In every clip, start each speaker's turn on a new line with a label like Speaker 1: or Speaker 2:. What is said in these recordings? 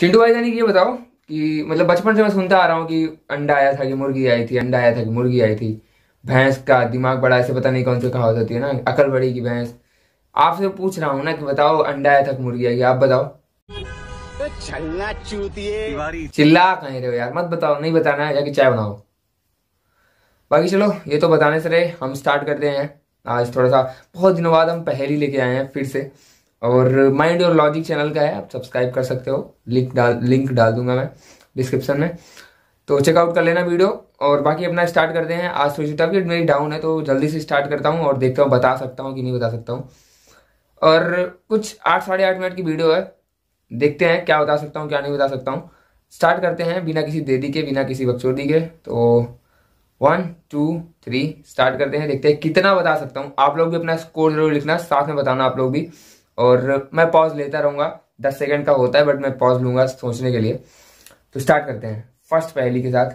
Speaker 1: चिंटू भाई जानी ये बताओ कि मतलब बचपन से मैं सुनता आ रहा हूँ कि अंडा आया था कि मुर्गी आई थी अंडा आया था कि मुर्गी आई थी। भैंस का दिमाग बड़ा ऐसे पता नहीं कौन सी कहावत होती है ना अकल बड़ी की भैंस। आपसे पूछ रहा हूँ ना कि बताओ अंडा आया था कि मुर्गी आई आप बताओ। चिल्ला कहीं रहे हो यार मत बताओ नहीं बताना है जाके चाय बनाओ। बाकी चलो ये तो बताने से रहे हम स्टार्ट करते हैं। आज थोड़ा सा बहुत दिनों बाद हम पहली लेके आए हैं फिर से। और माइंड और लॉजिक चैनल का है, आप सब्सक्राइब कर सकते हो। लिंक डाल लिंक डाल दूँगा मैं डिस्क्रिप्शन में। तो चेकआउट कर लेना वीडियो और बाकी अपना स्टार्ट करते हैं। आज थोड़ी सी तबीयत मेरी डाउन है तो जल्दी से स्टार्ट करता हूँ और देखता हूँ, बता सकता हूँ कि नहीं बता सकता हूँ। और कुछ आठ, साढ़े आठ मिनट की वीडियो है। देखते हैं क्या बता सकता हूँ, क्या नहीं बता सकता हूँ। स्टार्ट करते हैं बिना किसी देदी के, बिना किसी बकचोदी के। तो वन टू थ्री स्टार्ट करते हैं। देखते हैं कितना बता सकता हूँ। आप लोग भी अपना स्कोर ज़रूर लिखना, साथ में बताना आप लोग भी। और मैं पॉज लेता रहूँगा। दस सेकंड का होता है बट मैं पॉज लूँगा सोचने के लिए। तो स्टार्ट करते हैं। फ़र्स्ट पहली के साथ।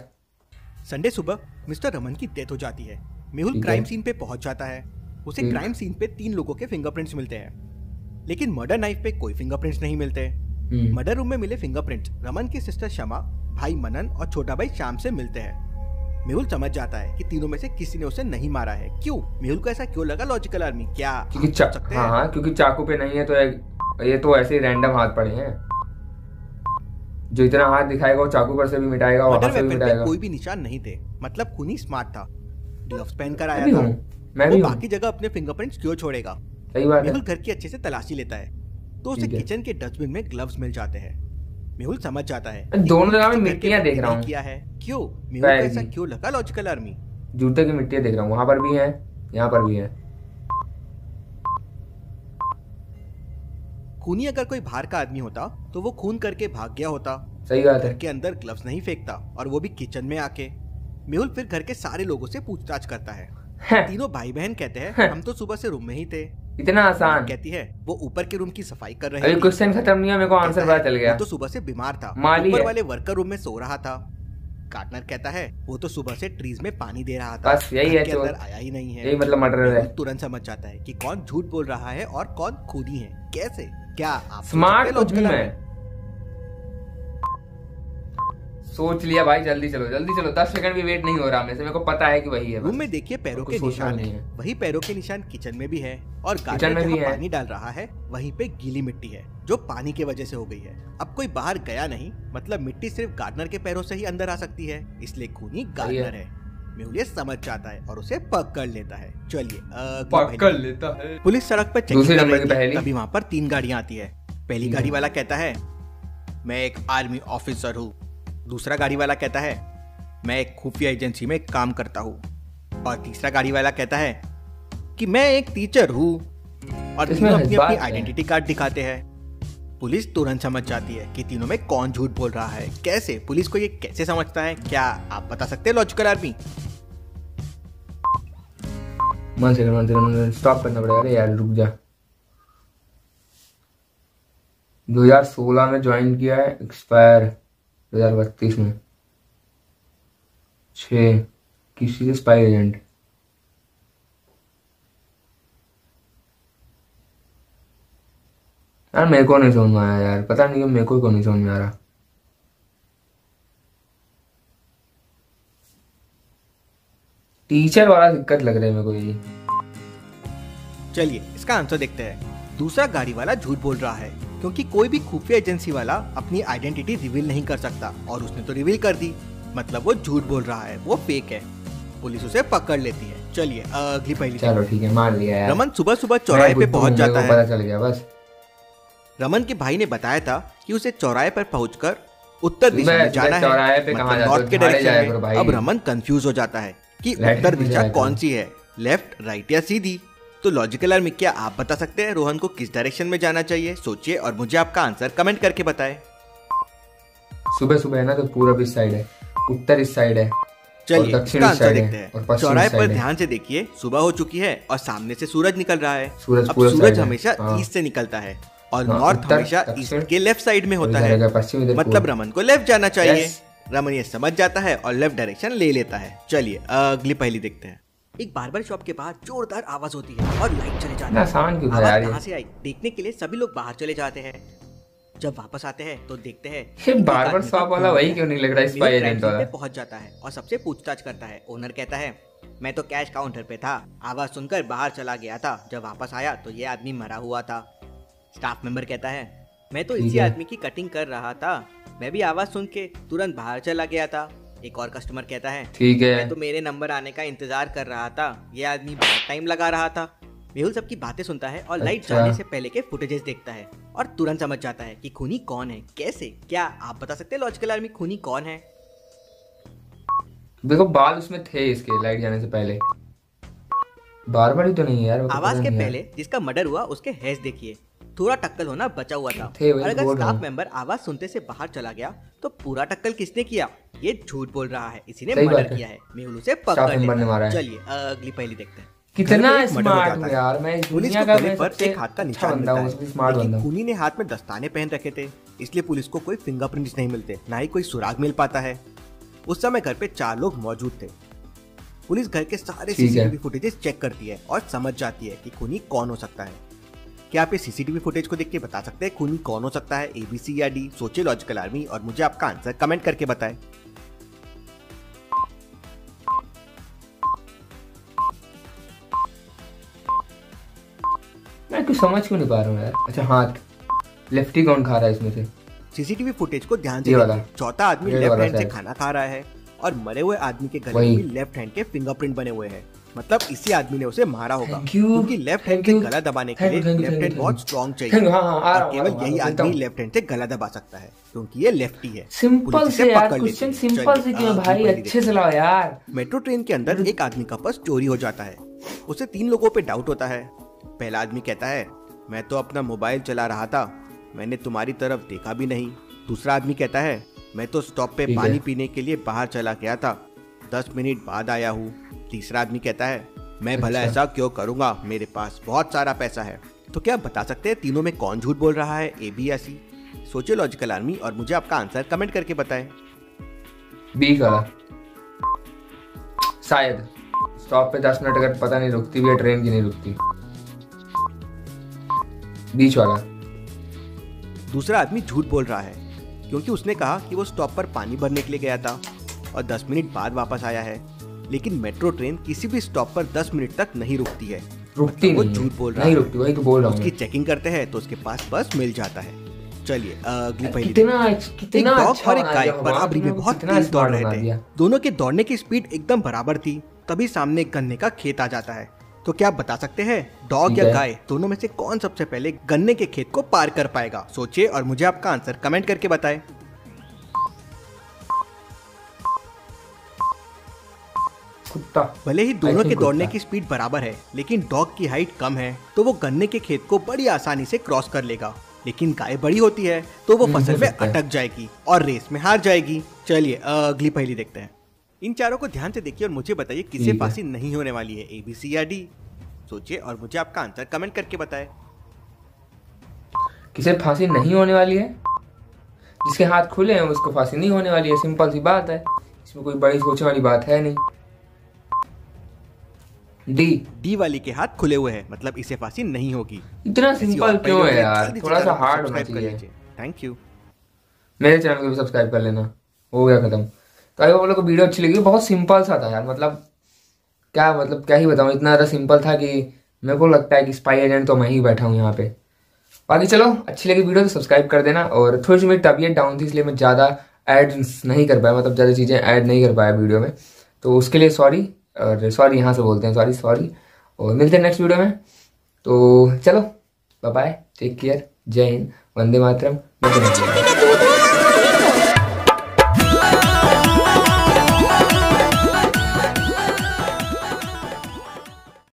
Speaker 2: संडे सुबह मिस्टर रमन की डेथ हो जाती है। मेहुल क्राइम सीन पे पहुँच जाता है। उसे क्राइम सीन पे तीन लोगों के फिंगरप्रिंट्स मिलते हैं। लेकिन मर्डर नाइफ पे कोई फिंगरप्रिंट्स नहीं मिलते। मर्डर रूम में मिले फिंगरप्रिंट्स रमन की सिस्टर शमा भाई मनन और छोटा भाई श्याम से मिलते हैं। मेहुल समझ जाता है कि तीनों में से किसी ने उसे नहीं मारा है। क्यों? मेहुल को ऐसा क्यों लगा लॉजिकल आर्मी क्या?
Speaker 1: क्योंकि
Speaker 2: सोच
Speaker 1: चा,
Speaker 2: सकते
Speaker 1: हाँ।
Speaker 2: हाँ
Speaker 1: क्योंकि चाकू पे नहीं है तो ये, ये तो ऐसे ही रैंडम हाथ पड़े हैं। जो इतना हाथ दिखाएगा वो चाकू पर से भी मिटाएगा वहाँ से भी मिटाएगा।
Speaker 2: कोई भी निशान नहीं थे। मतलब खूनी स्मार्ट था। ग्लव्स पहन कर आया था।
Speaker 1: मैं भी
Speaker 2: बाकी जगह अपने फिंगरप्रिंट्स क्यों छोड़ेगा?
Speaker 1: सही बात है।
Speaker 2: मेहुल घर की अच्छे से तलाशी लेता है। तो उसे किचन के डस्टबिन में ग्लव्स मिल जाते हैं। मेहुल समझ जाता है
Speaker 1: दोनों जगह में मिट्टियाँ देख रहा हूँ।
Speaker 2: किया है? क्यों? मेहुल ऐसा क्यों लगा लॉजिकल आर्मी?
Speaker 1: जूते की मिट्टी देख रहा हूँ वहाँ पर भी है यहाँ पर भी है।
Speaker 2: खूनी अगर कोई बाहर का आदमी होता तो वो खून करके भाग गया होता।
Speaker 1: सही बात है।
Speaker 2: घर के अंदर ग्लव्स नहीं फेंकता और वो भी किचन में आके। मेहुल फिर घर के सारे लोगों से पूछताछ करता है।
Speaker 1: हैं,
Speaker 2: तीनों भाई बहन कहते हैं। हम तो सुबह से रूम में ही थे।
Speaker 1: इतना आसान।
Speaker 2: कहती है वो ऊपर के रूम की सफ़ाई कर रहे
Speaker 1: अभी क्वेश्चन खत्म नहीं हुआ मेरे को आंसर पता चल गया।
Speaker 2: तो सुबह से बीमार था।
Speaker 1: माली
Speaker 2: ऊपर वाले वर्कर रूम में सो रहा था। कार्टनर कहता है वो तो सुबह से ट्रीज में पानी दे रहा था।
Speaker 1: बस यही है
Speaker 2: अंदर आया ही नहीं है।
Speaker 1: यही मतलब मर्डर है।
Speaker 2: तुरंत समझ जाता है कि कौन झूठ बोल रहा है और कौन खुदी है। कैसे? क्या
Speaker 1: स्मार्ट
Speaker 2: हैं
Speaker 1: कुछ भी
Speaker 2: logical
Speaker 1: सोच लिया भाई जल्दी चलो जल्दी चलो। दस सेकंड भी वेट नहीं हो रहा मेरे से मेरे को पता है कि वही है
Speaker 2: रूम में देखिए पैरों के निशान
Speaker 1: नहीं
Speaker 2: है। वही पैरों के निशान किचन में भी है और
Speaker 1: किचन में भी
Speaker 2: पानी डाल रहा है वहीं पे गीली मिट्टी है जो पानी की वजह से हो गई है। अब कोई बाहर गया नहीं मतलब मिट्टी सिर्फ़ गार्डनर के पैरों से ही अंदर आ सकती है इसलिए खूनी। गार्डनर है। मेहुल समझ जाता है और उसे पकड़ लेता है। चलिए
Speaker 1: पकड़ लेता है।
Speaker 2: पुलिस सड़क पर चेकिंग
Speaker 1: दूसरे
Speaker 2: कर रही
Speaker 1: की
Speaker 2: तभी वहाँ पर तीन गाड़ियाँ आती है। पहली गाड़ी वाला कहता है मैं एक आर्मी ऑफिसर हूँ दूसरा गाड़ी वाला कहता है मैं एक खुफिया एजेंसी में काम करता हूँ। और तीसरा गाड़ी वाला कहता है कि मैं एक टीचर हूँ। और तीनों अपनी अपनी आइडेंटिटी कार्ड दिखाते हैं। पुलिस तुरंत समझ जाती है कि तीनों में कौन झूठ बोल रहा है। कैसे? पुलिस को ये कैसे समझता है? क्या आप बता सकते हैं logical army
Speaker 1: one second one second stop करना पड़ेगा। अरे यार रुक जा। 2016 में ज्वाइन किया है एक्सपायर 2032 में। छ किसी स्पाई एजेंट यार, मेरे को नहीं समझ में आया यार। पता नहीं मेरे को को नहीं समझ में आ रहा। टीचर वाला दिक्कत लग रहा है मेरे को ये।
Speaker 2: चलिए, इसका आंसर देखते हैं। दूसरा गाड़ी वाला झूठ बोल रहा है। क्योंकि कोई भी खुफिया एजेंसी वाला अपनी आइडेंटिटी रिवील नहीं कर सकता और उसने तो रिवील कर दी। मतलब वो झूठ बोल रहा है वो फेक है। पुलिस उसे पकड़ लेती है। चलिए अगली पहली
Speaker 1: चलो ठीक है मान लिया यार।
Speaker 2: रमन सुबह सुबह चौराहे पे पहुँच जाता है।
Speaker 1: पता चल गया बस।
Speaker 2: रमन के भाई ने बताया था कि उसे चौराहे पर पहुंचकर उत्तर दिशा में जाना है। मतलब नॉर्थ के डायरेक्शन में। अब रमन कंफ्यूज हो जाता है कि उत्तर दिशा कौन सी है लेफ़्ट राइट या सीधी। तो लॉजिकल आर्मी क्या आप बता सकते हैं रोहन को किस डायरेक्शन में जाना चाहिए? सोचिए और मुझे आपका आंसर कमेंट करके बताएँ।
Speaker 1: सुबह सुबह है ना तो पूरब इस साइड है उत्तर इस साइड है
Speaker 2: चलिए
Speaker 1: दक्षिण
Speaker 2: इसका
Speaker 1: इस
Speaker 2: आंसर
Speaker 1: है,
Speaker 2: देखते हैं। चौराहे पर ध्यान से देखिए सुबह हो चुकी है और सामने से सूरज निकल रहा है।
Speaker 1: सूरज
Speaker 2: अब सूरज हमेशा
Speaker 1: हाँ।
Speaker 2: ईस्ट से निकलता है और
Speaker 1: हाँ,
Speaker 2: नॉर्थ हमेशा ईस्ट के लेफ़्ट साइड में होता है। मतलब रमन को लेफ़्ट जाना चाहिए। रमन ये समझ जाता है और लेफ़्ट डायरेक्शन ले लेता है। चलिए अगली पहली देखते हैं। एक बार्बर शॉप के बाहर जोरदार आवाज़ होती है और लाइट चले जाती है। आवाज़ कहाँ से आई? देखने के लिए सभी लोग बाहर चले जाते हैं। जब वापस आते हैं तो देखते हैं
Speaker 1: ये बार्बर शॉप वाला वही क्यों नहीं लग रहा स्पाई एजेंट वाला
Speaker 2: पहुँच जाता है और सबसे पूछताछ करता है। ओनर कहता है मैं तो कैश काउंटर पे था। आवाज़ सुनकर बाहर चला गया था। जब वापस आया तो ये आदमी मरा हुआ था। स्टाफ मेंबर कहता है मैं तो इसी आदमी की कटिंग कर रहा था। मैं भी आवाज़ सुन के तुरंत बाहर चला गया था। एक और कस्टमर कहता है
Speaker 1: ठीक है।
Speaker 2: मैं तो मेरे नंबर आने का इंतज़ार कर रहा था। ये आदमी बहुत टाइम लगा रहा था। मेहुल सबकी बातें सुनता है और लाइट अच्छा। जाने से पहले के फुटेजेस देखता है और तुरंत समझ जाता है कि खूनी कौन है। कैसे? क्या आप बता सकते हैं लॉजिकल आर्मी खूनी कौन है?
Speaker 1: देखो बाल उसमें थे इसके लाइट जाने से पहले। बार बार ही तो नहीं यार
Speaker 2: आवाज़ के पहले जिसका मर्डर हुआ उसके हेज देखिए। थोड़ा टक्कल होना बचा हुआ था। और अगर स्टाफ मेंबर आवाज़ सुनते से बाहर चला गया तो पूरा टक्कल किसने किया? ये झूठ बोल रहा है इसी ने मर्डर किया है। मेहुल उसे पकड़ लिया चलिए अगली पहली देखते हैं।
Speaker 1: कितना स्मार्ट हूँ यार मैं
Speaker 2: पुलिस को गले पर एक हाथ का अच्छा निशान मिलता है। स्मार्ट बंदा खूनी ने हाथ में दस्ताने पहन रखे थे इसलिए पुलिस को कोई फिंगरप्रिंट्स नहीं मिलते ना ही कोई सुराग मिल पाता है। उस समय घर पे चार लोग मौजूद थे। पुलिस घर के सारे सीसीटीवी फुटेजेस चेक करती है और समझ जाती है कि खूनी कौन हो सकता है। क्या आप ये सीसीटीवी फुटेज को देख के बता सकते हैं खूनी कौन हो सकता है एबीसी या डी सोचे लॉजिकल आर्मी और मुझे आपका आंसर कमेंट करके बताएँ।
Speaker 1: कुछ समझ क्यों नहीं पा रहा हूँ यार। अच्छा हाथ। लेफ्टी कौन खा रहा है इसमें से?
Speaker 2: सीसीटीवी फुटेज को ध्यान से चौथा आदमी लेफ़्ट हैंड से खाना खा रहा है और मरे हुए आदमी के गले में लेफ़्ट हैंड के फिंगरप्रिंट बने हुए हैं। मतलब इसी आदमी ने उसे मारा होगा। क्योंकि लेफ़्ट हैंड से गला दबाने के लिए लेफ़्ट हैंड बहुत स्ट्रॉन्ग चाहिए। हाँ, हाँ, और केवल यही आदमी लेफ़्ट हैंड से गला दबा सकता है क्योंकि ये लेफ्टी है।
Speaker 1: सिंपल से यार क्वेश्चन सिंपल से क्यों भाई अच्छे से लाओ यार।
Speaker 2: मेट्रो ट्रेन के अंदर एक आदमी का पर्स चोरी हो जाता है। उसे तीन लोगों पे डाउट होता है। पहला आदमी कहता है मैं तो अपना मोबाइल चला रहा था मैंने तुम्हारी तरफ़ देखा भी नहीं। दूसरा आदमी कहता है मैं तो स्टॉप पे पानी पीने के लिए बाहर चला गया था दस मिनट बाद आया हूँ। तीसरा आदमी कहता है मैं भला अच्छा। ऐसा क्यों करूँगा? मेरे पास बहुत सारा पैसा है। तो क्या आप बता सकते हैं तीनों में कौन झूठ बोल रहा है ए बी या सी सोचे लॉजिकल आर्मी और मुझे आपका आंसर कमेंट करके बताएँ।
Speaker 1: बी का शायद। स्टॉप पे दस मिनट अगर पता नहीं रुकती भी है ट्रेन की नहीं रुकती। बीच वाला।
Speaker 2: दूसरा आदमी झूठ बोल रहा है क्योंकि उसने कहा कि वो स्टॉप पर पानी भरने के लिए गया था और 10 मिनट बाद वापस आया है। लेकिन मेट्रो ट्रेन किसी भी स्टॉप पर 10 मिनट तक नहीं रुकती है।
Speaker 1: रुकती
Speaker 2: वो झूठ बोल रहा
Speaker 1: नहीं रुकती वही तो बोल रहा हूँ
Speaker 2: उसकी चेकिंग करते हैं तो उसके पास बस मिल जाता है। चलिए अगली पहली
Speaker 1: कितना कितना
Speaker 2: एक अच्छा और एक गाय बराबरी में बहुत तेज दौड़ रहे थे। दोनों के दौड़ने की स्पीड एकदम बराबर थी तभी सामने गन्ने का खेत आ जाता है। तो क्या आप बता सकते हैं डॉग या गाय दोनों में से कौन सबसे पहले गन्ने के खेत को पार कर पाएगा? सोचिए और मुझे आपका आंसर कमेंट करके बताएँ।
Speaker 1: कुत्ता।
Speaker 2: भले ही दोनों के दौड़ने की स्पीड बराबर है लेकिन डॉग की हाइट कम है तो वो गन्ने के खेत को बड़ी आसानी से क्रॉस कर लेगा। लेकिन गाय बड़ी होती है तो वो हम्म, फ़सल में अटक जाएगी और रेस में हार जाएगी। चलिए अगली पहली देखते हैं। इन चारों को ध्यान से देखिए और मुझे बताइए किसे फांसी नहीं होने वाली है एबीसी या डी सोचिए और मुझे आपका आंसर कमेंट करके बताएँ।
Speaker 1: किसे फांसी नहीं होने वाली है? जिसके हाथ खुले हैं उसको फांसी नहीं होने वाली है। सिंपल सी बात है। इसमें कोई बड़ी सोचने वाली बात है नहीं। डी
Speaker 2: डी वाली के हाथ खुले हुए हैं मतलब इसे फांसी नहीं होगी।
Speaker 1: इतना सिंपल क्यों है यार? थोड़ा सा हार्ड होना चाहिए।
Speaker 2: थैंक यू
Speaker 1: मेरे चैनल को भी सब्सक्राइब कर लेना। हो गया खत्म। तो अगर वो लोग को वीडियो अच्छी लगी, बहुत सिंपल सा था यार मतलब क्या मतलब क्या ही बताऊँ, इतना ज़्यादा सिंपल था कि मेरे को लगता है कि स्पाई एजेंट तो मैं ही बैठा हूँ यहाँ पे। बाकी चलो, अच्छी लगी वीडियो तो सब्सक्राइब कर देना और थोड़ी सी मेरी तबीयत डाउन थी, इसलिए मैं ज़्यादा ऐड नहीं कर पाया मतलब ज़्यादा चीज़ें ऐड नहीं कर पाया वीडियो में। तो उसके लिए सॉरी और सॉरी यहाँ से बोलते हैं सॉरी सॉरी और मिलते हैं नेक्स्ट वीडियो में। तो चलो बाय टेक केयर जय हिंद, वंदे मातरम